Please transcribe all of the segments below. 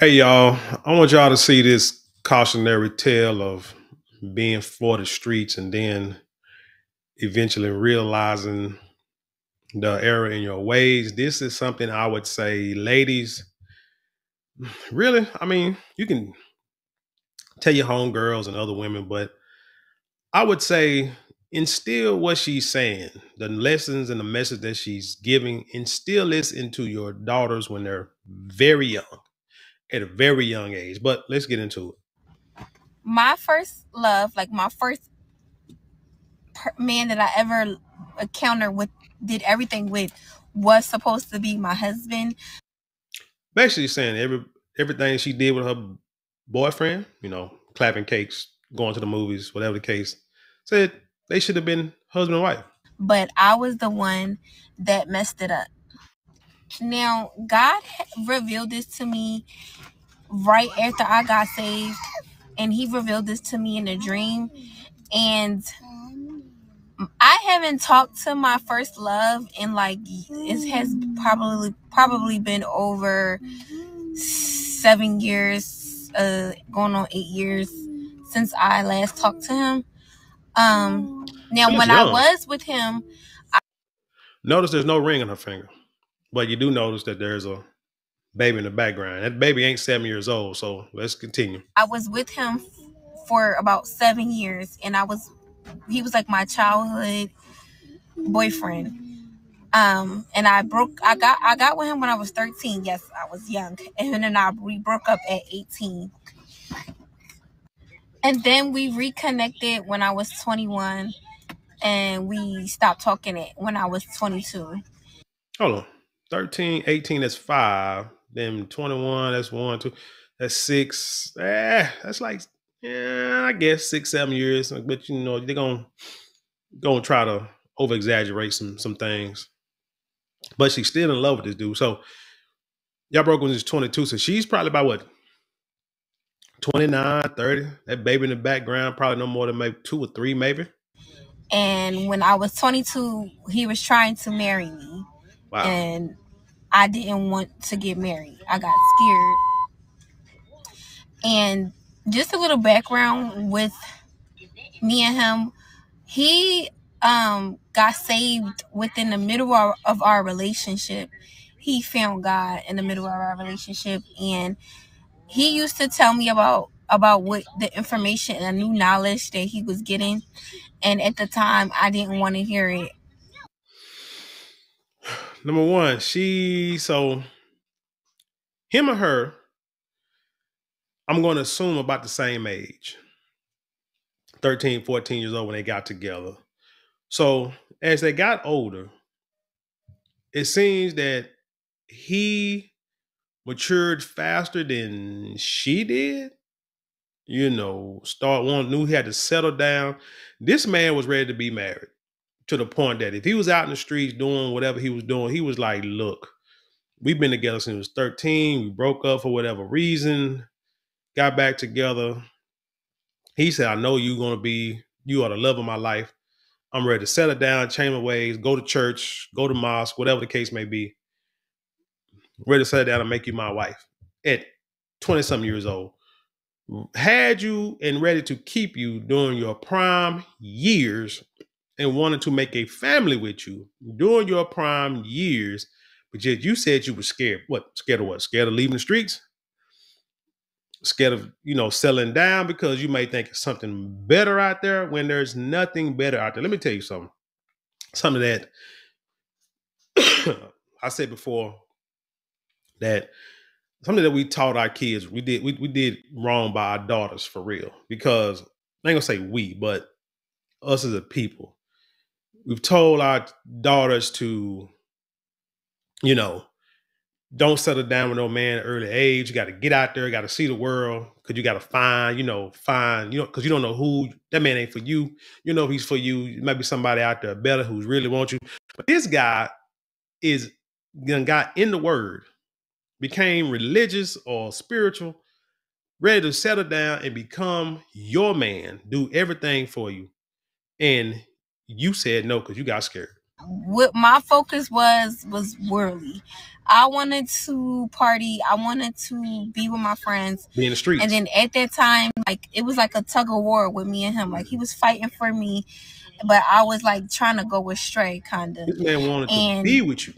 Hey y'all, I want y'all to see this cautionary tale of being for the streets and then eventually realizing the error in your ways. This is something I would say, ladies, really, I mean, you can tell your homegirls and other women, but I would say instill what she's saying, the lessons and the message that she's giving, instill this into your daughters when they're very young at a very young age. But let's get into it. My first love, like my first man that I ever encountered with, did everything with, was supposed to be my husband. Basically, saying every everything she did with her boyfriend, you know, clapping cakes, going to the movies, whatever the case, said they should have been husband and wife. But I was the one that messed it up. Now, God revealed this to me right after I got saved, and He revealed this to me in a dream. And I haven't talked to my first love in like it has probably probably been over seven years, uh, going on eight years since I last talked to him. Um, now She's when I was with him, I- Notice there's no ring on her finger, but you do notice that there's a baby in the background. That baby ain't seven years old, so let's continue. I was with him for about seven years, and I was he was like my childhood boyfriend. Um, and I broke I got I got with him when I was 13. Yes, I was young. And then I we broke up at 18. And then we reconnected when I was 21 and we stopped talking it when I was 22. Hold on. 13, 18, that's five. Then 21, that's one, two, that's six. Eh, that's like, yeah, I guess six, seven years. But you know, they're gonna gonna try to over exaggerate some some things. But she's still in love with this dude. So y'all broke when she's 22. So she's probably about what? 29, 30. That baby in the background, probably no more than maybe two or three, maybe. And when I was 22, he was trying to marry me. Wow. and I didn't want to get married. I got scared. And just a little background with me and him, he um got saved within the middle of, of our relationship. He found God in the middle of our relationship and he used to tell me about about what the information and the new knowledge that he was getting and at the time I didn't want to hear it Number one, she so him or her, I'm going to assume about the same age 13, 14 years old when they got together. So as they got older, it seems that he matured faster than she did. You know, start one knew he had to settle down. This man was ready to be married to the point that if he was out in the streets doing whatever he was doing, he was like, look, we've been together since he was 13. We broke up for whatever reason, got back together. He said, I know you're going to be, you are the love of my life. I'm ready to settle down, change my ways, go to church, go to mosque, whatever the case may be. Ready to settle down and make you my wife at 20 something years old. Had you and ready to keep you during your prime years and wanted to make a family with you during your prime years, but yet you said you were scared. What? Scared of what? Scared of leaving the streets? Scared of, you know, selling down because you may think it's something better out there when there's nothing better out there. Let me tell you something. Something that I said before that something that we taught our kids, we did we, we did wrong by our daughters for real. Because I ain't gonna say we, but us as a people we've told our daughters to, you know, don't settle down with no man at early age. You got to get out there, got to see the world, because you got to find, you know, find, you know, because you don't know who that man ain't for you. You know, he's for you. It might be somebody out there better who's really wants you. But this guy is got in the word, became religious or spiritual, ready to settle down and become your man, do everything for you. And you said no because you got scared. what my focus was was worldly. I wanted to party. I wanted to be with my friends. Be in the streets. And then at that time, like it was like a tug of war with me and him. Like he was fighting for me, but I was like trying to go astray, kind of. this man wanted And- to be with you.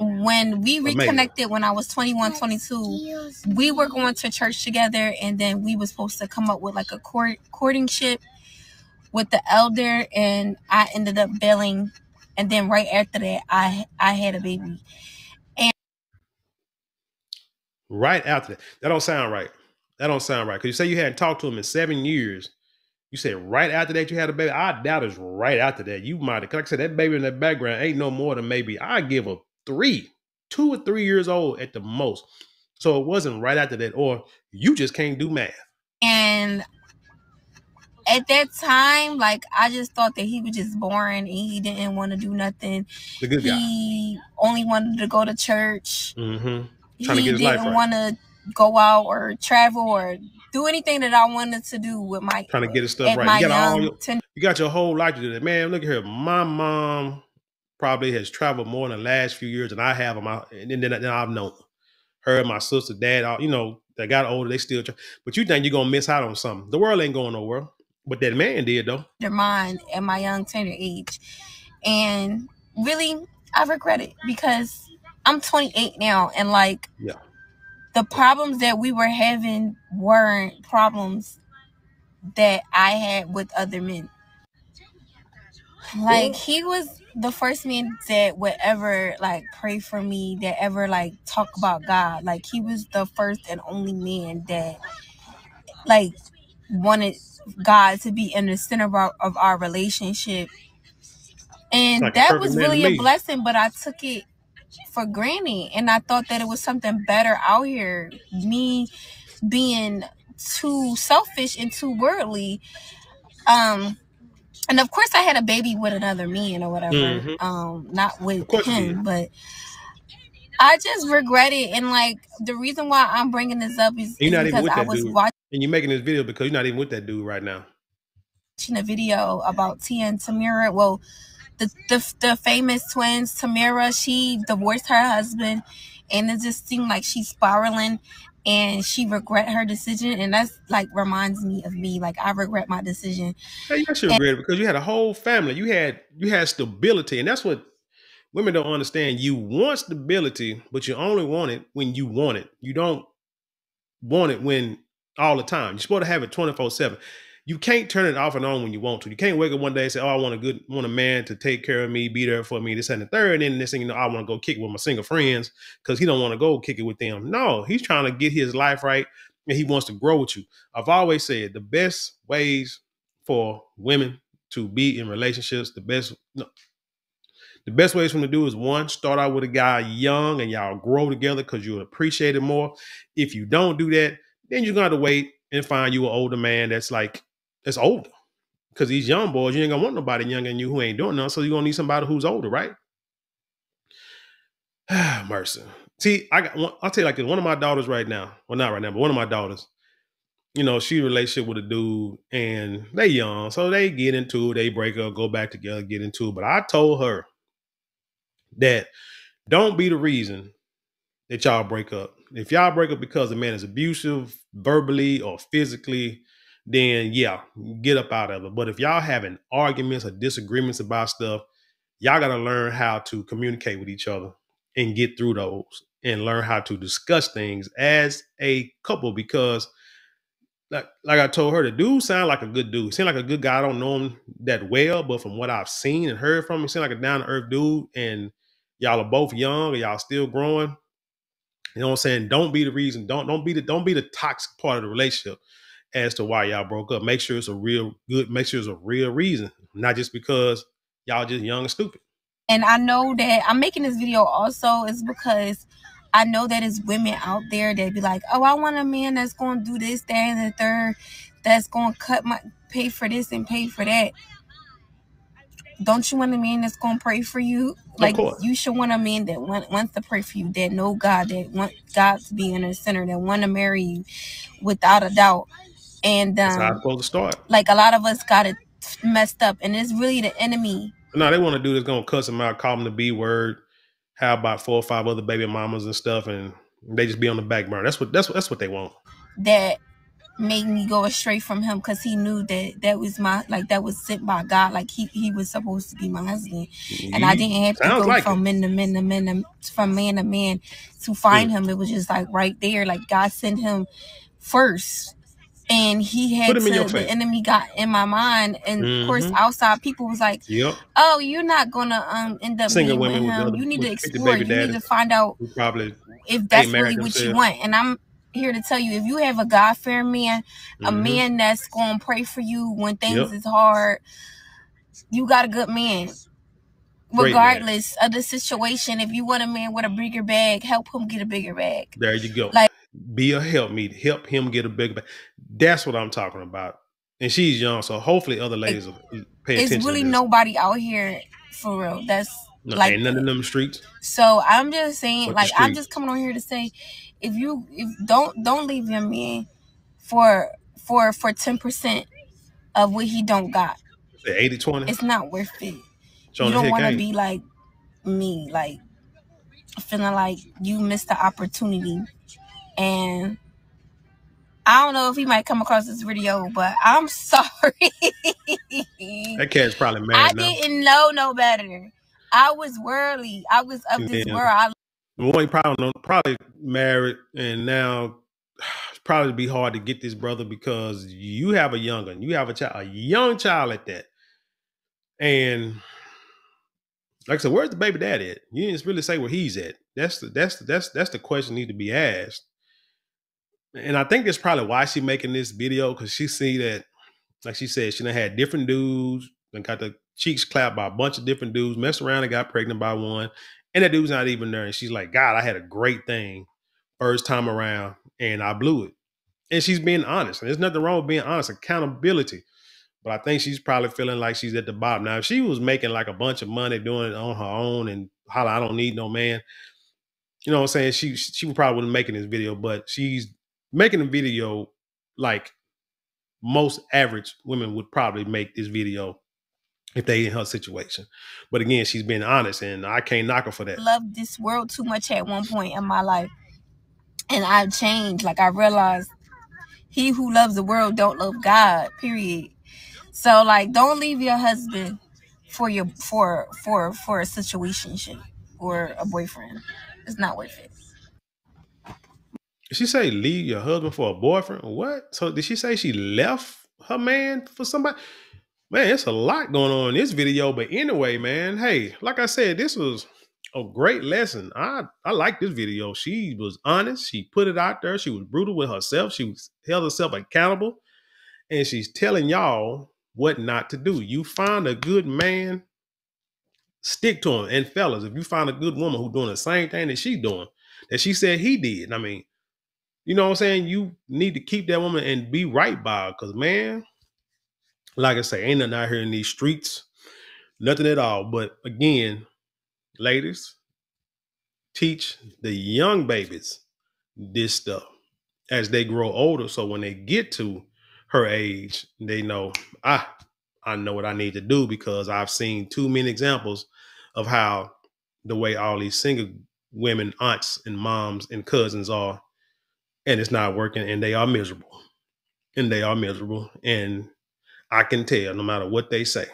When we Amazing. reconnected when I was 21, 22, we were going to church together and then we were supposed to come up with like a court courtingship with the elder and I ended up bailing and then right after that I I had a baby. And right after that. That don't sound right. That don't sound right. Because you say you hadn't talked to him in seven years. You said right after that you had a baby. I doubt it's right after that. You might have, like I said, that baby in that background ain't no more than maybe I give a three, two or three years old at the most. So it wasn't right after that, or you just can't do math. And at that time, like I just thought that he was just boring and he didn't want to do nothing. The good guy. He only wanted to go to church. Mm-hmm. he to get his didn't right. want to go out or travel or do anything that I wanted to do with my Trying to get his stuff right. You got all your, ten- you got your whole life to do that. Man, look at her. My mom probably has traveled more in the last few years than I have. My, and then, then I've known her and my sister, dad, all, you know, they got older, they still, tra- but you think you're going to miss out on something. The world ain't going nowhere. But that man did, though. their mind at my young tender age. And really, I regret it because I'm 28 now and like Yeah. the problems that we were having weren't problems that I had with other men. Like he was the first man that would ever like pray for me, that ever like talk about God. Like he was the first and only man that like wanted God to be in the center of our, of our relationship. And Like that was really a blessing, but I took it for granted and I thought that it was something better out here. Me being too selfish and too worldly. Um and of course I had a baby with another man or whatever. Mhm. Um not with Of course you him, but I just regret it and like the reason why I'm bringing this up is, is because I was dude. watching And you're making this video because you're not even with that dude right now. watching a video about Tia and Tamera. Well, the, the the famous twins, Tamera, she divorced her husband, and it just seemed like she's spiraling, and she regret her decision, and that's like reminds me of me. Like I regret my decision. Hey, you should regret it because you had a whole family. You had you had stability, and that's what women don't understand. You want stability, but you only want it when you want it. You don't want it when all the time. You're supposed to have it 24-7. You can't turn it off and on when you want to. You can't wake up one day and say, Oh, I want a good want a man to take care of me, be there for me, this and the third. And then this thing, you know, I want to go kick with my single friends because he don't want to go kick it with them. No, he's trying to get his life right and he wants to grow with you. I've always said the best ways for women to be in relationships, the best no, the best ways for them to do is one, start out with a guy young and y'all grow together because you'll appreciate it more. If you don't do that, then you're gonna have to wait and find you an older man that's like that's older. Because these young boys, you ain't gonna want nobody younger than you who ain't doing nothing. So you're gonna need somebody who's older, right? Mercy. See, I got I'll tell you like this. One of my daughters right now, well, not right now, but one of my daughters, you know, she relationship with a dude and they young. So they get into it, they break up, go back together, get into it. But I told her that don't be the reason that y'all break up. If y'all break up because a man is abusive verbally or physically, then yeah, get up out of it. But if y'all having arguments or disagreements about stuff, y'all got to learn how to communicate with each other and get through those and learn how to discuss things as a couple because like like I told her, the dude sound like a good dude. He seemed like a good guy. I don't know him that well, but from what I've seen and heard from him, he seemed like a down to earth dude. And y'all are both young and y'all still growing. You know what I'm saying? Don't be the reason. Don't don't be the don't be the toxic part of the relationship as to why y'all broke up. Make sure it's a real good. Make sure it's a real reason, not just because y'all just young and stupid. And I know that I'm making this video also is because I know that it's women out there that be like, oh, I want a man that's going to do this, that, and the third, that's going to cut my, pay for this and pay for that. Don't you want a man that's going to pray for you? Like, you should want a man that want, wants to pray for you, that know God, that want God to be in the center, that want to marry you without a doubt. And That's how it's um, supposed to start. like a lot of us got it messed up, and it's really the enemy No, they want to do this. Gonna cuss him out, call him the B word. How about four or five other baby mamas and stuff, and they just be on the back burner. That's what that's what that's what they want. That made me go astray from him because he knew that that was my like that was sent by God. Like he he was supposed to be my husband, and I didn't have to go like from men to men to men to, from man to man to find him. It was just like right there. Like God sent him first. And he had Put him in your to, the enemy got in my mind. And of course, Mhm. outside people was like, Yep. oh, you're not gonna um end up Single being with him. You need to explore. You need to find out probably if that's really what you want. And I'm here to tell you, if you have a God fearing man, a Mhm. man that's going to pray for you when things Yep. is hard, you got a good man. Great man. Regardless of the situation, if you want a man with a bigger bag, help him get a bigger bag. There you go. Like- be a help me, help him get a bigger. bag. That's what I'm talking about. And she's young, so hopefully other ladies will pay attention. It's really nobody out here for real. That's no, like ain't none of them streets. So I'm just saying, like I'm just coming on here to say, if you if don't don't leave your man for for for ten percent of what he don't got, 80 20. it's not worth it. Showing you don't want to be like me, like feeling like you missed the opportunity. And I don't know if he might come across this video, but I'm sorry. That cat's probably I mad now. didn't know no better. I was worldly. I was of this Yeah. world. I The probably know- probably married, and now it's probably be hard to get this brother because you have a young one, you have a child, a young child at that, and like I said, where's the baby dad at? You didn't really say where he's at. That's the that's the, that's that's the question need to be asked. And I think that's probably why she making this video because she see that, like she said, she done had different dudes and got the cheeks clapped by a bunch of different dudes, messed around and got pregnant by one, and that dude's not even there. And she's like, God, I had a great thing first time around, and I blew it. And she's being honest. And there's nothing wrong with being honest. Accountability. But I think she's probably feeling like she's at the bottom. Now, if she was making like a bunch of money doing it on her own and holla, I don't need no man, you know what I'm saying? She she probably wouldn't making this video, but she's making a video like most average women would probably make this video if they in her situation. But again, she's being honest, and I can't knock her for that. loved this world too much at one point in my life. And I changed. Like I realized he who loves the world don't love God. Period. So like don't leave your husband for your for for for a situation or a boyfriend. It's not worth it. Did she say leave your husband for a boyfriend? What? So did she say she left her man for somebody? Man, it's a lot going on in this video. But anyway, man, hey, like I said, this was a great lesson. I I like this video. She was honest. She put it out there. She was brutal with herself. She was held herself accountable, and she's telling y'all what not to do. You find a good man, stick to him. And fellas, if you find a good woman who's doing the same thing that she's doing, that she said he did, I mean, you know what I'm saying? You need to keep that woman and be right by her. Cause man, like I say, ain't nothing out here in these streets, nothing at all. But again, ladies, teach the young babies this stuff as they grow older. So when they get to her age, they know, ah, I know what I need to do because I've seen too many examples of how the way all these single women, aunts and moms and cousins are, and it's not working, and they are miserable. And they are miserable. And I can tell no matter what they say.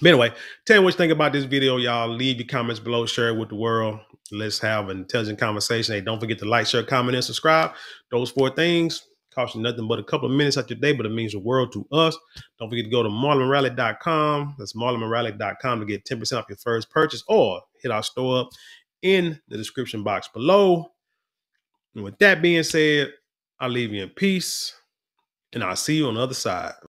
But anyway, tell me what you think about this video, y'all. Leave your comments below, share it with the world. Let's have an intelligent conversation. Hey, don't forget to like, share, comment, and subscribe. Those four things cost you nothing but a couple of minutes out your day, but it means the world to us. Don't forget to go to marlonmaralli.com. That's marlonmaralli.com to get 10% off your first purchase or hit our store up in the description box below. And with that being said, I'll leave you in peace and I'll see you on the other side.